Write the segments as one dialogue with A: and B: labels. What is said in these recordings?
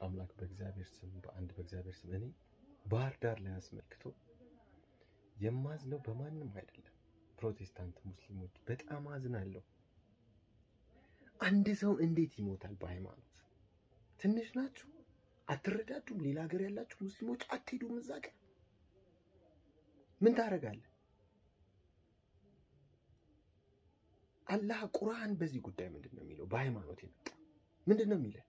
A: አምላክ በእግዚአብሔር ስም በአንድ በእግዚአብሔር ስም እኔ ባህር ዳር ላይ አስመልክቶ የማዝነው በማንም አይደለም። ፕሮቴስታንት ሙስሊሞች በጣም አዝናለሁ። አንድ ሰው እንዴት ይሞታል በሃይማኖት? ትንሽ ናችሁ? አትረዳዱም? ሌላ ሀገር ያላችሁ ሙስሊሞች አትሄዱም እዛ ጋር ምን ታደርጋለህ? አላህ ቁርአን በዚህ ጉዳይ ምንድን ነው የሚለው? በሃይማኖት የመጣ ምንድን ነው የሚለው?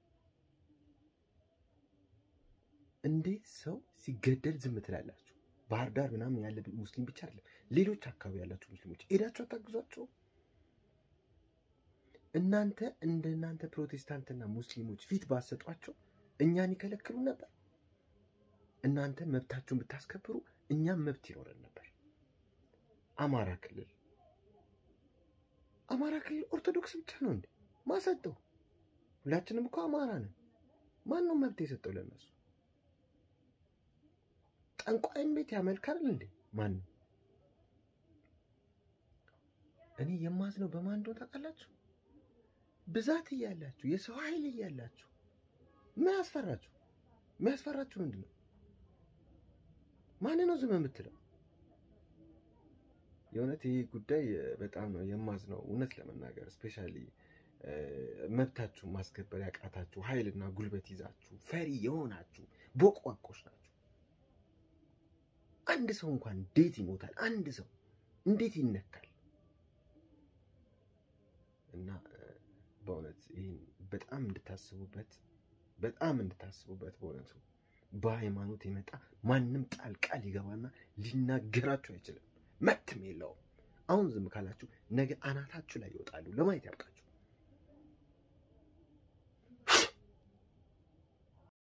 A: እንዴት ሰው ሲገደል ዝም ትላላችሁ? ባህር ዳር ምናምን ያለ ሙስሊም ብቻ አይደለም፣ ሌሎች አካባቢ ያላችሁ ሙስሊሞች ሄዳችሁ አታግዟቸው? እናንተ እንደ እናንተ ፕሮቴስታንትና ሙስሊሞች ፊት ባሰጧቸው እኛን ይከለክሉ ነበር። እናንተ መብታችሁን ብታስከብሩ እኛም መብት ይኖረን ነበር። አማራ ክልል አማራ ክልል ኦርቶዶክስ ብቻ ነው እንዴ ማሰጠው? ሁላችንም እኮ አማራ ነን። ማን ነው መብት የሰጠው ለነሱ? ጠንቋይም ቤት ያመልካል እንዴ? ማን ነው? እኔ የማዝነው በማን እንደሆነ ታውቃላችሁ? ብዛት እያላችሁ የሰው ኃይል እያላችሁ ምን ያስፈራችሁ? የሚያስፈራችሁ ምንድን ነው? ማን ነው ዝም የምትለው? የእውነት ይህ ጉዳይ በጣም ነው የማዝነው። እውነት ለመናገር ስፔሻሊ መብታችሁን ማስከበር ያቃታችሁ ኃይልና ጉልበት ይዛችሁ ፈሪ የሆናችሁ ቦቅቧቆች ናችሁ። አንድ ሰው እንኳን እንዴት ይሞታል? አንድ ሰው እንዴት ይነካል? እና በእውነት ይህን በጣም እንድታስቡበት በጣም እንድታስቡበት በእውነቱ በሃይማኖት የመጣ ማንም ጣልቃ ሊገባና ሊናገራችሁ አይችልም። መብትም የለውም። አሁን ዝም ካላችሁ ነገ አናታችሁ ላይ ይወጣሉ። ለማየት ያብቃችሁ።